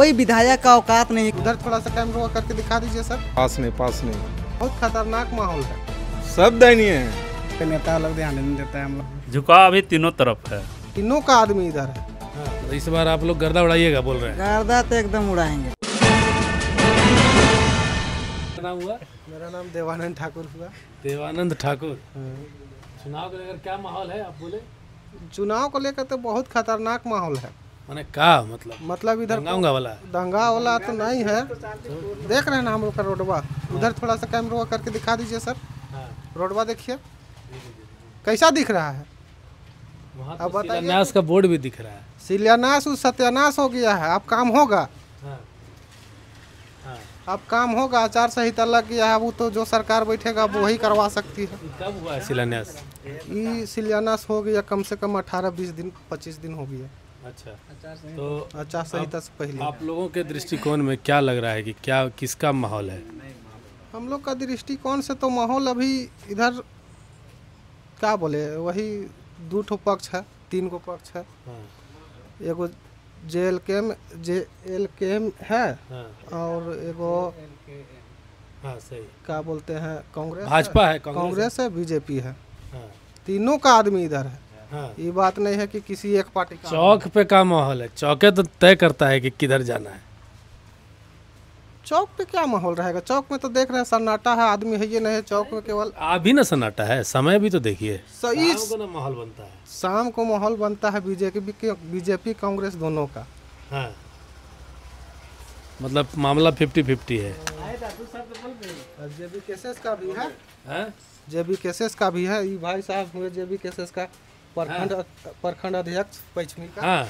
कोई विधायक का औकात नहीं उधर थोड़ा सा कैमरा करके दिखा दीजिए सर। पास नहीं पास नहीं बहुत खतरनाक माहौल है। सब दयनीय है। नेता लोग ध्यान नहीं देता है हम लोग। झुकाव अभी तीनों तरफ़ है। तीनों का आदमी इधर है। तो इस बार आप लोग गर्दा उड़ाइएगा बोल रहे हैं। गर्दा तो एकदम उड़ाएँगे। नाम हुआ? मेरा नाम देवानंद ठाकुर हुआ। देवानंद ठाकुर। चुनाव को लेकर क्या माहौल है आप बोले? चुनाव को लेकर तो बहुत खतरनाक माहौल है। मैंने का मतलब मतलब इधर दंगा वाला। दंगा वाला तो नहीं है। देख रहे हैं ना हम लोग का रोडवा। उधर थोड़ा सा कैमरा करके दिखा दीजिए सर। हाँ रोडवा देखिए। कैसा दिख रहा है? अब तो बताइए। शिलान्यास का बोर्ड भी दिख रहा है। शिलान्यास उस सत्यानाश हो गया है। अब काम होगा। हाँ। हाँ अब काम होगा। आचार संहिता लग गया है। वो तो जो सरकार बैठेगा वो वही करवा सकती है। कब हुआ शिलान्यास? ये शिलान्यास हो गया कम से कम अठारह बीस दिन पच्चीस दिन हो गया। अच्छा। तो आचार संहिता से पहले। आप लोगों के दृष्टिकोण में क्या लग रहा है कि क्या किसका माहौल है? हम लोग का दृष्टिकोण से तो माहौल अभी इधर क्या बोले वही दो ठो पक्ष है तीन गो पक्ष है। हाँ। एगो J L K M J L K M है हाँ। और एगो हाँ सही। क्या बोलते हैं कांग्रेस भाजपा है। कांग्रेस है। बीजेपी हाँ। तीनों का आदमी इधर है। हाँ। ये बात नहीं है कि किसी एक पार्टी का चौक पे का माहौल है। चौके तो तय करता है कि किधर जाना है। चौक पे क्या माहौल रहेगा? चौक में तो देख रहे हैं सन्नाटा है आदमी है ये नहीं है चौक में केवल अभी ना सन्नाटा है समय भी तो देखिए। शाम को ना माहौल बनता है। शाम को माहौल बनता है बीजेपी बीजेपी कांग्रेस दोनों का। हाँ। मतलब मामला फिफ्टी फिफ्टी है। जेबी केसेस का भी है। हाँ? जेबी केसेस का भी है। ये भाई साहब हुए जेबी केसेस का। प्रखंड प्रखंड अध्यक्ष पश्चिमी का। हाँ।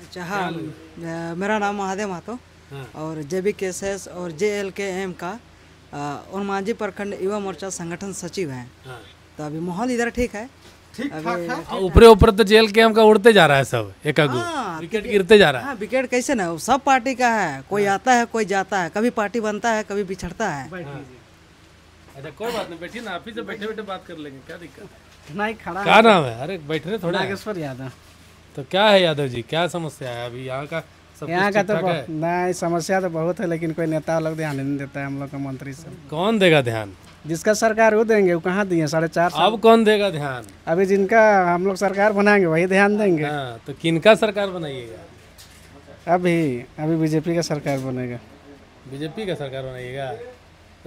अच्छा हाँ मेरा नाम महादेव महतो हाँ। और J B K S S और जे एल के एम का और मांझी प्रखंड युवा मोर्चा संगठन सचिव हैं। हाँ। तो अभी माहौल इधर ठीक है? ठीक ठाक है। और ऊपरे ऊपर तो जेल के हमका उड़ते जा रहा है सब एक आगू हाँ, विकेट गिरते जा रहा है। हाँ विकेट कैसे ना सब पार्टी का है कोई आता है कोई जाता है कभी पार्टी बनता है कभी बिछड़ता है। अच्छा कोई बात नहीं बैठिए ना आप ही से बैठे बैठे बात कर लेंगे क्या दिक्कत नहीं खड़ा क्या नाम है? अरे बैठ रहे थोड़ा नागेश्वर यादव तो क्या है यादव जी? क्या समस्या है? अभी यहाँ का सब यहाँ का तो नहीं समस्या तो बहुत है लेकिन कोई नेता लोग ध्यान नहीं देता है हम लोग का मंत्री सब कौन देगा ध्यान? जिसका सरकार वो देंगे वो कहाँ दिए साढ़े चार अब कौन देगा ध्यान? अभी जिनका हम लोग सरकार बनाएँगे वही ध्यान देंगे। हाँ तो किनका सरकार बनाइएगा? अभी अभी बीजेपी का सरकार बनेगा। बीजेपी का सरकार बनाइएगा?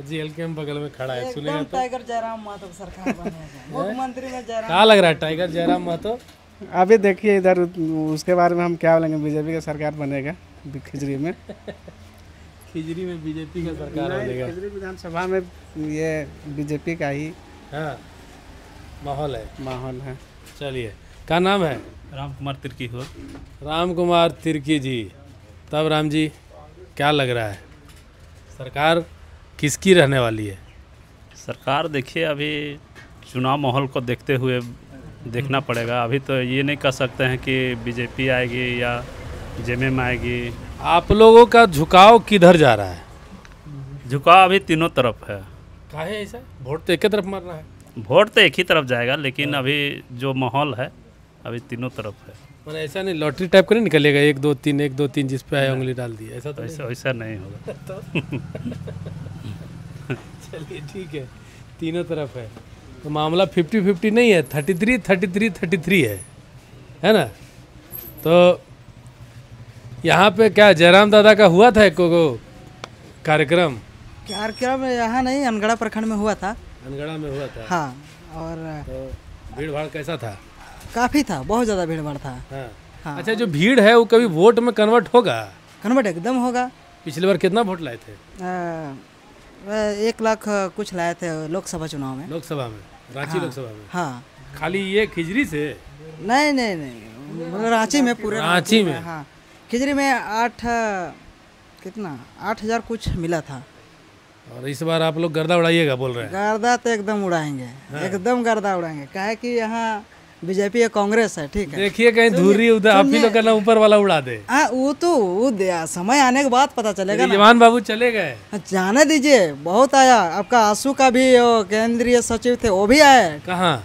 जेल के हम बगल में खड़ा है सुनेगा तो। टाइगर जयराम माधव सरकार बनेगा मुख्यमंत्री में जयराम। क्या लग रहा है टाइगर जयराम महतो अभी देखिए इधर उसके बारे में हम क्या बोलेंगे बीजेपी का सरकार बनेगा खिचड़ी में। खिजरी में बीजेपी का सरकार बनेगा। खिचड़ी विधानसभा में ये बीजेपी का ही हाँ माहौल है। माहौल है। चलिए क्या नाम है? राम कुमार तिर्की हो। राम कुमार तिर्की जी। तब राम जी क्या लग रहा है? सरकार किसकी रहने वाली है? सरकार देखिए अभी चुनाव माहौल को देखते हुए देखना पड़ेगा। अभी तो ये नहीं कह सकते हैं कि बीजेपी आएगी या जेएमएम आएगी। आप लोगों का झुकाव किधर जा रहा है? झुकाव अभी तीनों तरफ़ है। का है ऐसा वोट तो एक ही तरफ़ मर रहा है। वोट तो एक ही तरफ़ जाएगा लेकिन अभी जो माहौल है अभी तीनों तरफ़ है। मैंने ऐसा नहीं लॉटरी टाइप का नहीं निकलेगा एक दो तीन एक दो तीन जिस पे आया उंगली डाल दी ऐसा तो वैसा वैसा नहीं होगा। चलिए ठीक है। तीनों तरफ़ है। तो मामला फिफ्टी फिफ्टी नहीं है thirty three thirty three thirty three है। है ना? तो यहाँ पे क्या जयराम दादा का हुआ था एक को कार्यक्रम? कार्यक्रम यहाँ नहीं अनगढ़ा प्रखंड में हुआ था। अनगढ़ा में हुआ था। हाँ और तो भीड़ भाड़ कैसा था? काफ़ी था बहुत ज़्यादा भीड़ भाड़ था। हाँ। हाँ। अच्छा जो भीड़ है वो कभी वोट में कन्वर्ट होगा? कन्वर्ट एकदम होगा। पिछली बार कितना वोट लाए थे? एक लाख कुछ लाए थे लोकसभा चुनाव में। लोकसभा में? रांची हाँ, लोकसभा में? हाँ। खाली ये खिजरी से? नहीं नहीं नहीं। मतलब रांची में पूरे रांची में हाँ। खिचड़ी में आठ कितना? आठ हज़ार कुछ मिला था। और इस बार आप लोग गर्दा उड़ाइएगा बोल रहे हैं। गर्दा तो एकदम उड़ाएँगे। एकदम गर्दा उड़ाएँगे। काहे कि यहाँ बीजेपी या कांग्रेस है ठीक है। देखिए कहीं धूरी उधर आप ही लोग ना ऊपर वाला उड़ा दे। हाँ वो तो वो समय आने के बाद पता चलेगा जवान बाबू चले गए। जाने दीजिए बहुत आया। आपका आँसू का भी केंद्रीय सचिव थे वो भी आए। कहाँ?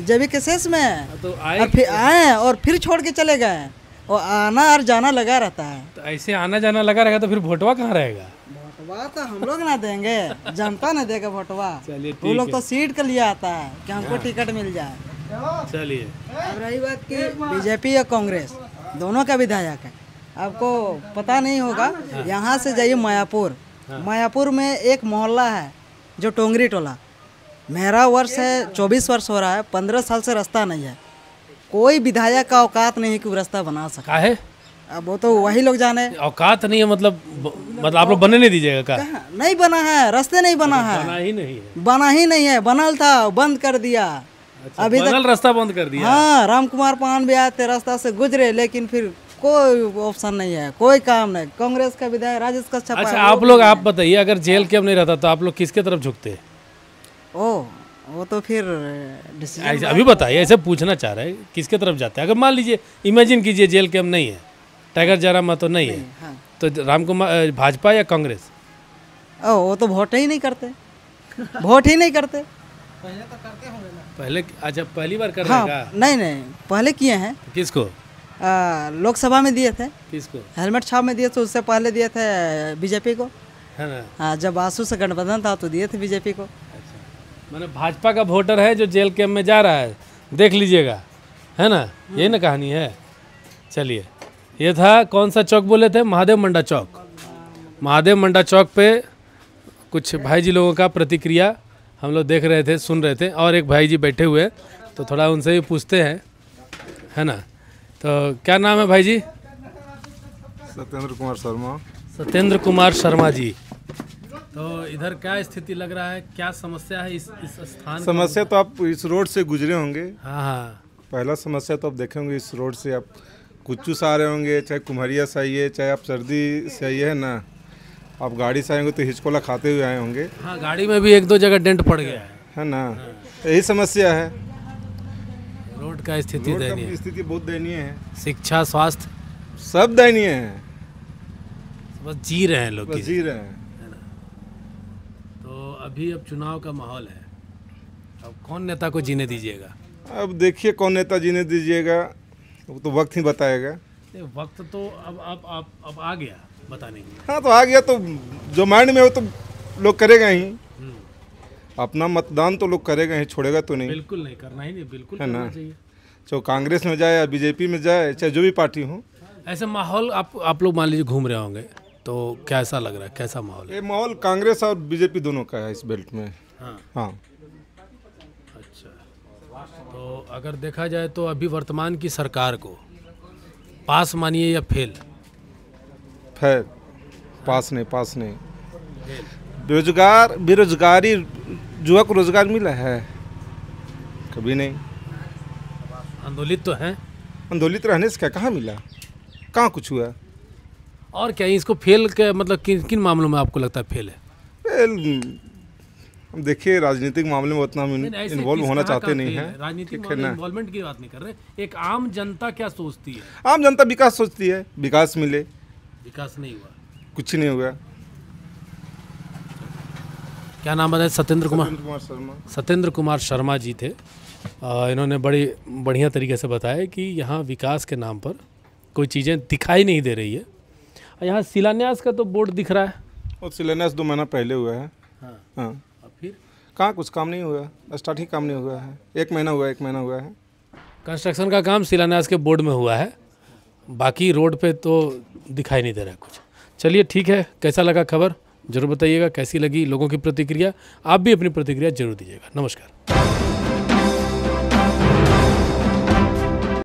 जेबी शेष में। तो आए और फिर आए और फिर छोड़ के चले गए। और आना और जाना लगा रहता है। तो ऐसे आना जाना लगा रहेगा तो फिर भोटवा कहाँ रहेगा? वोटवा तो हम लोग ना देंगे जनता ना देगा वोटवा चलिए वो लोग तो सीट के लिए आता है कि हमको टिकट मिल जाए। चलिए। अब रही बात की बीजेपी या कांग्रेस दोनों का विधायक है। आपको पता नहीं होगा यहाँ से जाइए मायापुर। मायापुर में एक मोहल्ला है जो टोंगरी टोला। मेरा वर्ष है चौबीस वर्ष हो रहा है पंद्रह साल से रास्ता नहीं है। कोई विधायक का औकात नहीं है कि वो रास्ता बना सके। है? अब वो तो वही लोग जाने। औकात नहीं है मतलब मतलब आप लोग बनने नहीं दीजिएगा का? नहीं बना है रास्ते नहीं बना है। बना ही नहीं है। बना ही नहीं है बनल था बंद कर दिया। अभी तक रास्ता बंद कर दिया। हाँ राम कुमार पान भी आते रास्ता से गुजरे लेकिन फिर कोई ऑप्शन नहीं है कोई काम नहीं। कांग्रेस का विधायक राजेश कश्यप अच्छा आप लोग आप बताइए अगर जेल कैम नहीं रहता तो आप लोग किसके तरफ़ झुकते? ओ वो तो फिर डिसीज़न अभी बताइए ऐसे पूछना चाह रहे हैं किसके तरफ़ जाते हैं? अगर मान लीजिए इमेजिन कीजिए जेल के कैम नहीं है टाइगर जरा तो नहीं है हाँ। तो राम कुमार भाजपा या कांग्रेस? ओ वो तो वोट ही नहीं करते वोट ही नहीं करते। पहले तो करते अच्छा पहली बार कर हाँ रहे नहीं नहीं पहले किए हैं। किसको? लोकसभा में दिए थे। किसको? हेलमेट छाप में दिए थे उससे पहले दिए थे बीजेपी को। है ना? हाँ जब आँसू से गठबंधन था तो दिए थे बीजेपी को। अच्छा। मैंने भाजपा का वोटर है जो जेल कैम्प में जा रहा है। देख लीजिएगा। है ना? यही ना कहानी है। चलिए। ये था कौन सा चौक बोले थे? महादेव मंडा चौक। महादेव मंडा चौक पे कुछ भाई जी लोगों का प्रतिक्रिया। हम लोग देख रहे थे सुन रहे थे और एक भाई जी बैठे हुए हैं, तो थोड़ा उनसे भी पूछते हैं है ना? तो क्या नाम है भाई जी सत्येंद्र कुमार शर्मा। सत्येंद्र कुमार शर्मा जी। तो इधर क्या स्थिति लग रहा है? क्या समस्या है इस इस स्थान समस्या तो आप इस रोड से गुजरे होंगे। हाँ हाँ। पहला समस्या तो आप देखे होंगे इस रोड से आप कुच्चू से आ रहे होंगे चाहे कुम्हरिया से आइए चाहे आप सर्दी से आइए है ना? आप गाड़ी से आएँगे तो हिचकोला खाते हुए आए होंगे। हाँ गाड़ी में भी एक दो जगह डेंट पड़ गया है। है ना? यही समस्या है। रोड का स्थिति दयनीय स्थिति बहुत दयनीय है। शिक्षा स्वास्थ्य। सब दयनीय है। बस जी रहे हैं लोग जी रहे हैं। तो अभी अब चुनाव का माहौल है। अब कौन नेता को जीने दीजिएगा? अब देखिए कौन नेता जीने दीजिएगा। वो तो वक्त ही बताएगा। वक्त तो अब अब अब अब आ गया। बताने के हाँ तो आ गया तो जो माइंड में हो तो लोग करेगा ही। अपना मतदान तो लोग करेगा ही छोड़ेगा तो नहीं। बिल्कुल नहीं करना ही नहीं बिल्कुल है ना? चाहे कांग्रेस में जाए या बीजेपी में जाए चाहे जो भी पार्टी हो। ऐसे माहौल आप आप लोग मान लीजिए घूम रहे होंगे तो कैसा लग रहा है? कैसा माहौल ये माहौल कांग्रेस और बीजेपी दोनों का है इस बेल्ट में। हाँ। हाँ। अच्छा। तो अगर देखा जाए तो अभी वर्तमान की सरकार को पास मानिए या फेल फिर पास नहीं पास नहीं। बेरोजगार बेरोजगारी युवा को रोज़गार मिला है। कभी नहीं। आंदोलित तो हैं। आंदोलित रहने से क्या कहाँ मिला? कहाँ कुछ हुआ? और क्या इसको फेल के मतलब किन किन मामलों में आपको लगता है फेल है? वेल, हम देखिए राजनीतिक मामले में उतना हम इन्वॉल्व होना चाहते नहीं फेल हैं। राजनीतिक है? इन्वॉल्वमेंट की बात नहीं कर रहे। एक आम जनता क्या सोचती है? आम जनता विकास सोचती है। विकास मिले। विकास नहीं हुआ। कुछ नहीं हुआ। क्या नाम बताया सत्येंद्र कुमार। सत्येंद्र कुमार शर्मा। सत्येंद्र कुमार शर्मा जी थे। अ, इन्होंने बड़ी बढ़िया तरीके से बताया कि यहाँ विकास के नाम पर कोई चीज़ें दिखाई नहीं दे रही है। यहाँ शिलान्यास का तो बोर्ड दिख रहा है। और शिलान्यास दो महीना पहले हुआ है। हाँ। हाँ। फिर? कहाँ कुछ काम नहीं हुआ? स्टार्टिंग काम नहीं हुआ है। एक महीना हुआ एक महीना हुआ है। कंस्ट्रक्शन का काम शिलान्यास के बोर्ड में हुआ है। बाकी रोड पे तो दिखाई नहीं दे रहा कुछ। चलिए ठीक है, कैसा लगा खबर? ज़रूर बताइएगा, कैसी लगी लोगों की प्रतिक्रिया? आप भी अपनी प्रतिक्रिया ज़रूर दीजिएगा। नमस्कार।